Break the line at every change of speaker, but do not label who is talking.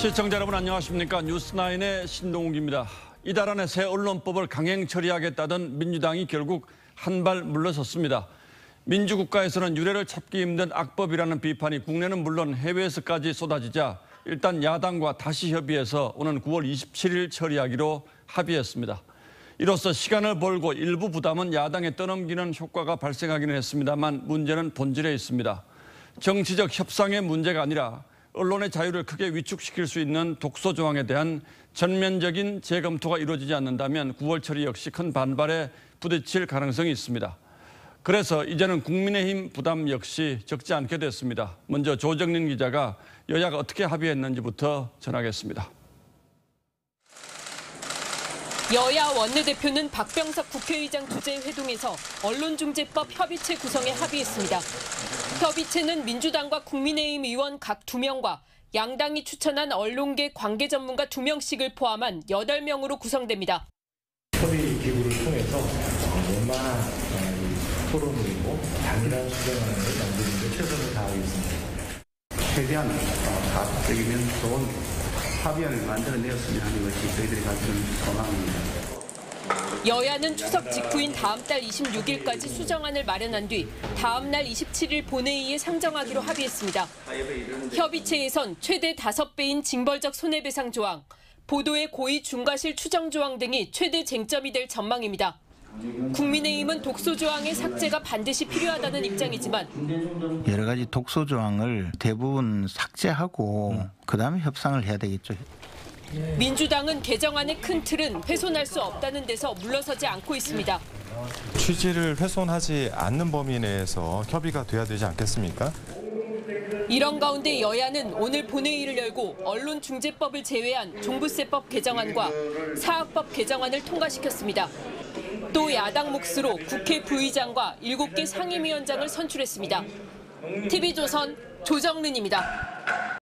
시청자 여러분 안녕하십니까 뉴스나인의 신동욱입니다. 이달 안에 새 언론법을 강행 처리하겠다던 민주당이 결국 한 발 물러섰습니다. 민주국가에서는 유례를 찾기 힘든 악법이라는 비판이 국내는 물론 해외에서까지 쏟아지자 일단 야당과 다시 협의해서 오는 9월 27일 처리하기로 합의했습니다. 이로써 시간을 벌고 일부 부담은 야당에 떠넘기는 효과가 발생하기는 했습니다만 문제는 본질에 있습니다. 정치적 협상의 문제가 아니라 언론의 자유를 크게 위축시킬 수 있는 독소 조항에 대한 전면적인 재검토가 이루어지지 않는다면 9월 처리 역시 큰 반발에 부딪힐 가능성이 있습니다. 그래서 이제는 국민의힘 부담 역시 적지 않게 됐습니다. 먼저 조정린 기자가 여야가 어떻게 합의했는지부터 전하겠습니다.
여야 원내대표는 박병석 국회의장 주재 회동에서 언론중재법 협의체 구성에 합의했습니다. 협의체는 민주당과 국민의힘 의원 각 2명과 양당이 추천한 언론계 관계 전문가 2명씩을 포함한 8명으로 구성됩니다.
협의 기구를 통해서 원만한 어, 토론이고 단일한 수정안을 만드는 데 최선을 다하겠습니다.
최대한 어, 가속적이면 좋은 합의안을 만들어내었으면 하는 것이 저희들이 가지는 소망입니다.
여야는 추석 직후인 다음 달 26일까지 수정안을 마련한 뒤 다음 날 27일 본회의에 상정하기로 합의했습니다. 협의체에선 최대 5배인 징벌적 손해배상 조항, 보도의 고의 중과실 추정 조항 등이 최대 쟁점이 될 전망입니다. 국민의힘은 독소 조항의 삭제가 반드시 필요하다는 입장이지만
여러 가지 독소 조항을 대부분 삭제하고 그다음에 협상을 해야 되겠죠.
민주당은 개정안의 큰 틀은 훼손할 수 없다는 데서 물러서지 않고 있습니다.
취지를 훼손하지 않는 범위 내에서 협의가 돼야 되지 않겠습니까?
이런 가운데 여야는 오늘 본회의를 열고 언론중재법을 제외한 종부세법 개정안과 사학법 개정안을 통과시켰습니다. 또 야당 몫으로 국회 부의장과 7개 상임위원장을 선출했습니다. TV조선 조정른입니다.